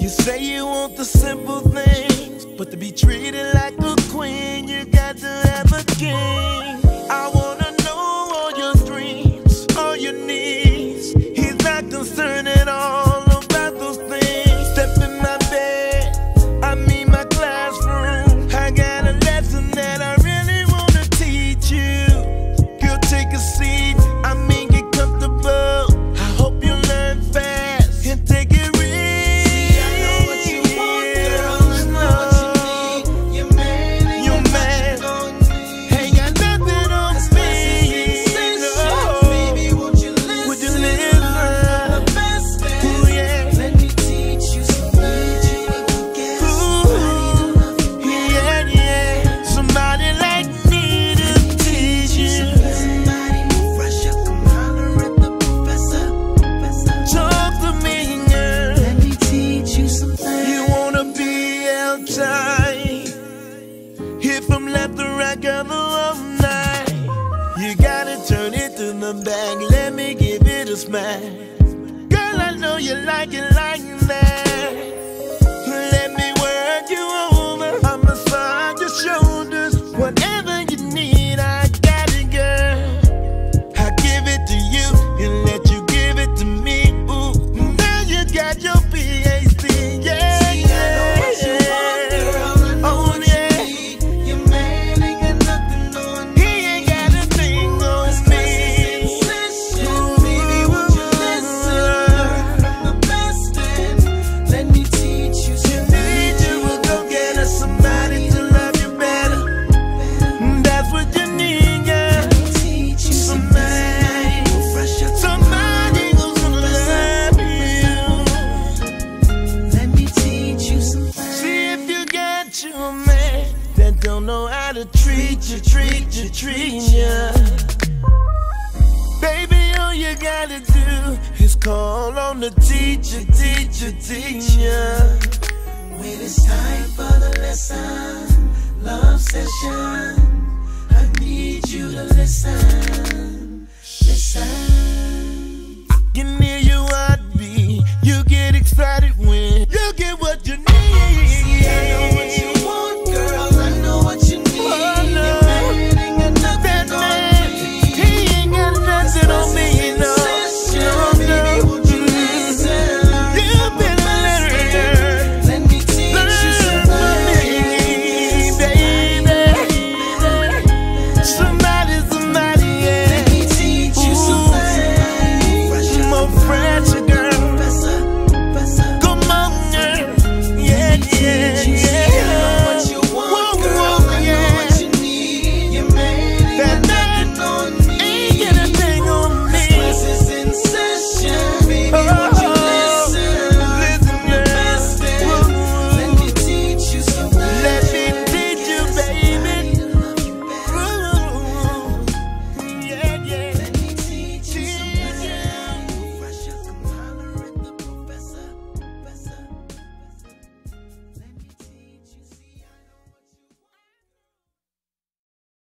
You say you want the simple things, but to be treated like a queen, you got to have a king. of night. You gotta turn it to the back, let me give it a smack. Girl, I know you like it like that. treat you, treat you, treat you. Baby, all you gotta do is call on the teacher, teacher, teacher. When it's time for the lesson, love session.